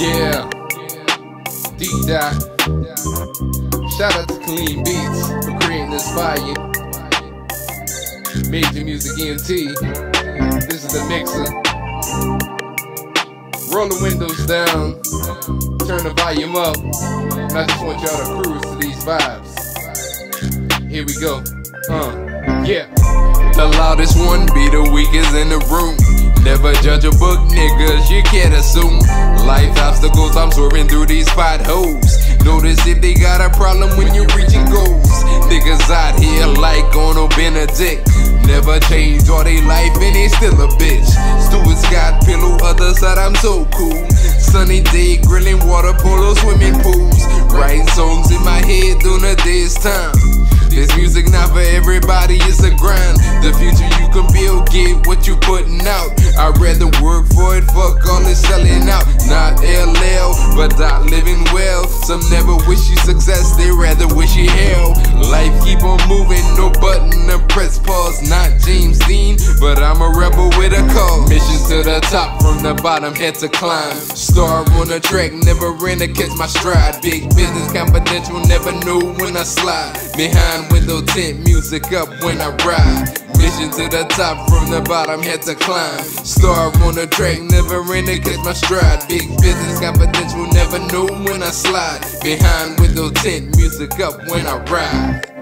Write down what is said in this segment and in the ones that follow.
Yeah. Dee Dot. Shout out to Kaleem Beats for creating this fire. Major Music NT. This is the mixer. Roll the windows down. Turn the volume up. And I just want y'all to cruise to these vibes. Here we go. Uh, yeah. The loudest one be the weakest in the room. Never judge a book, niggas, you can't assume. Life obstacles, I'm swerving through these potholes. Notice if they got a problem when you're reaching goals. Niggas out here like on a Benedict. Never changed all they life and they still a bitch. Stuart Scott, pillow, other side, I'm so cool. Sunny day, grilling water polo, swimming pools. Writing songs in my head during the day's time. Not for everybody, it's a grind. The future you can build, get what you putting out. I'd rather work for it, fuck all this selling out. Not LL, but not living well. Some never wish you success, they rather wish you hell. Life keep on moving, no button to press pause. Not James Dean, but I'm a rebel with a cause. Mission to the top, from the bottom, head to climb. Star on the track, never ran to catch my stride. Big business, confidential, never knew when I slide. Behind window tint, music up when I ride. Mission to the top, from the bottom, head to climb. Star on the track, never ran to catch my stride. Big business, confidential, never knew when I slide. Behind window tint, music up when I ride.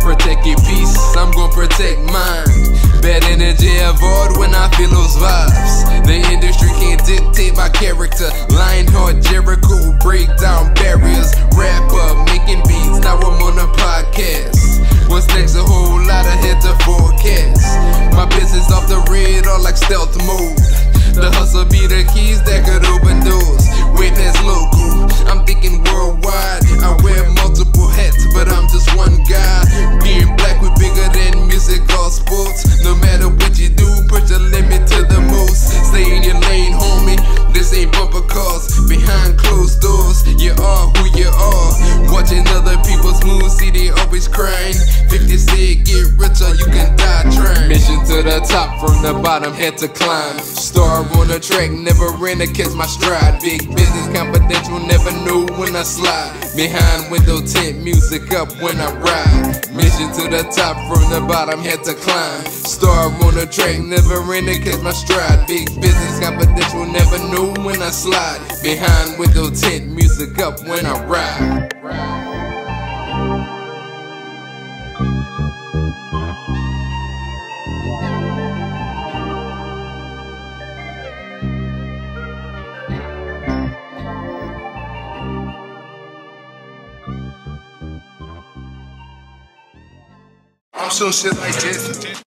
Protect your peace, I'm gonna protect mine. Avoid when I feel those vibes. The industry can't dictate my character. Lionheart, Jericho, break down barriers. Rap up, making beats, now I'm on a podcast. What's next? A whole lot ahead to forecast. My business off the radar like stealth mode. You do, push the limit to the most. Stay in your lane, homie. This ain't bumper cars. Behind closed doors, you are who you are. Watching other people's moves, see they always crying. 50 to the top, from the bottom, head to climb. Star on the track, never ran to catch my stride. Big business, confidential, never knew when I slide. Behind window tint, music up when I ride. Mission to the top, from the bottom, head to climb. Star on the track, never ran to catch my stride. Big business, confidential, never knew when I slide. Behind window tint, music up when I ride. I'm some shit like this.